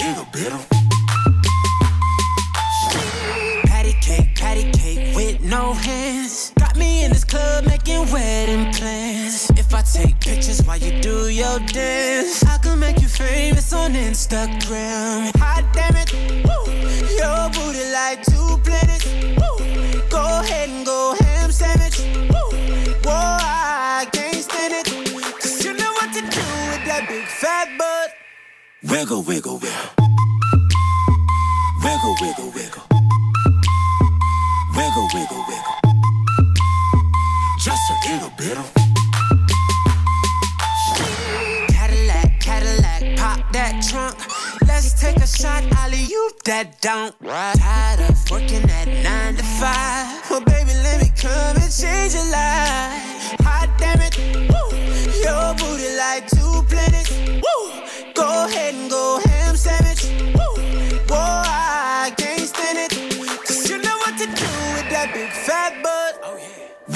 Just a. Patty cake, patty cake with no hands. Got me in this club making wedding plans. If I take pictures while you do your dance, I can make you famous on Instagram. Hot damn it, Wiggle, wiggle, wiggle. Wiggle, wiggle, wiggle. Wiggle, wiggle, wiggle. Just a little bit of. Cadillac, Cadillac, pop that trunk. Let's take a shot, Ollie, you that don't. Tired of working at nine to five. Well, baby, let me come and change your life.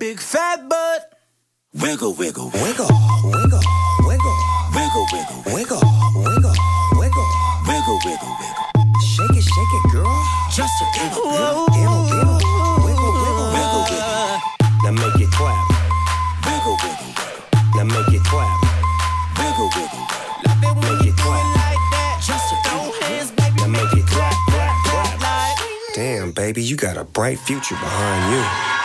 big fat butt. Wiggle, wiggle, wiggle. Wiggle, wiggle, wiggle. Wiggle, wiggle, wiggle. Wiggle, wiggle, wiggle. Wiggle. Shake it, shake it, girl. Just a little of. Little, little. Wiggle, wiggle, Wiggle, wiggle. Now make it clap. Wiggle, wiggle, wiggle. Now make it clap. Wiggle, wiggle, wiggle. Love it when Make it clap. like that. Just a Throw hands, baby, Now make it clap, clap, clap clap. Damn, baby, you got a bright future behind you.